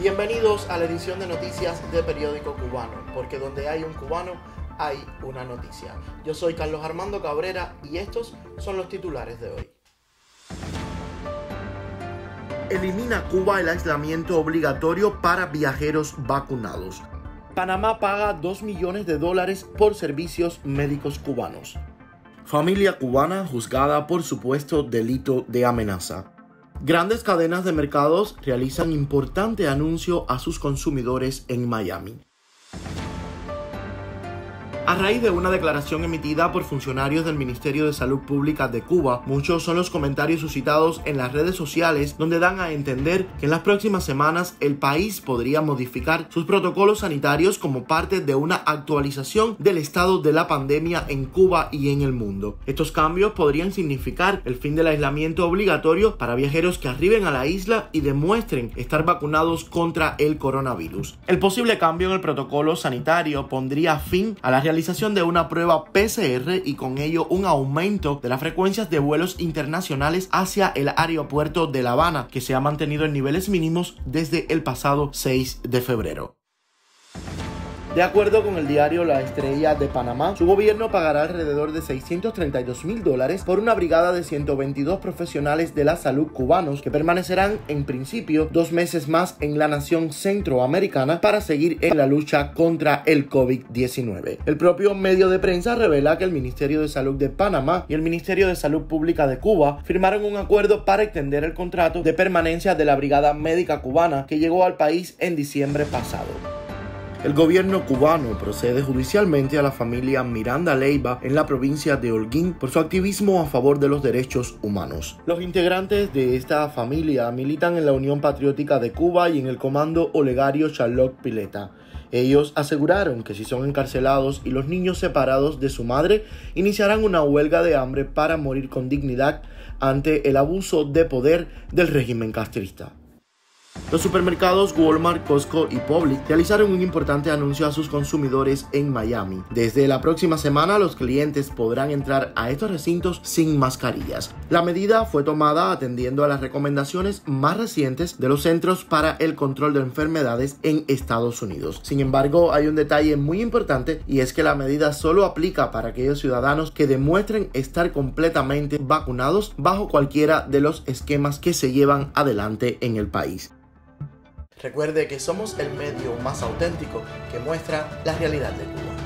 Bienvenidos a la edición de noticias de Periódico Cubano, porque donde hay un cubano hay una noticia. Yo soy Carlos Armando Cabrera y estos son los titulares de hoy. Elimina Cuba el aislamiento obligatorio para viajeros vacunados. Panamá paga 2 millones de dólares por servicios médicos cubanos. Familia cubana juzgada por supuesto delito de amenaza. Grandes cadenas de mercados realizan importante anuncio a sus consumidores en Miami. A raíz de una declaración emitida por funcionarios del Ministerio de Salud Pública de Cuba, muchos son los comentarios suscitados en las redes sociales donde dan a entender que en las próximas semanas el país podría modificar sus protocolos sanitarios como parte de una actualización del estado de la pandemia en Cuba y en el mundo. Estos cambios podrían significar el fin del aislamiento obligatorio para viajeros que arriben a la isla y demuestren estar vacunados contra el coronavirus. El posible cambio en el protocolo sanitario pondría fin a la realización de una prueba PCR y con ello un aumento de las frecuencias de vuelos internacionales hacia el aeropuerto de La Habana, que se ha mantenido en niveles mínimos desde el pasado 6 de febrero. De acuerdo con el diario La Estrella de Panamá, su gobierno pagará alrededor de 632 mil dólares por una brigada de 122 profesionales de la salud cubanos que permanecerán en principio dos meses más en la nación centroamericana para seguir en la lucha contra el COVID-19. El propio medio de prensa revela que el Ministerio de Salud de Panamá y el Ministerio de Salud Pública de Cuba firmaron un acuerdo para extender el contrato de permanencia de la Brigada Médica Cubana que llegó al país en diciembre pasado. El gobierno cubano procede judicialmente a la familia Miranda Leiva en la provincia de Holguín por su activismo a favor de los derechos humanos. Los integrantes de esta familia militan en la Unión Patriótica de Cuba y en el Comando Olegario Charlotte Pileta. Ellos aseguraron que si son encarcelados y los niños separados de su madre, iniciarán una huelga de hambre para morir con dignidad ante el abuso de poder del régimen castrista. Los supermercados Walmart, Costco y Publix realizaron un importante anuncio a sus consumidores en Miami. Desde la próxima semana los clientes podrán entrar a estos recintos sin mascarillas. La medida fue tomada atendiendo a las recomendaciones más recientes de los Centros para el Control de Enfermedades en Estados Unidos. Sin embargo, hay un detalle muy importante y es que la medida solo aplica para aquellos ciudadanos que demuestren estar completamente vacunados bajo cualquiera de los esquemas que se llevan adelante en el país. Recuerde que somos el medio más auténtico que muestra la realidad de Cuba.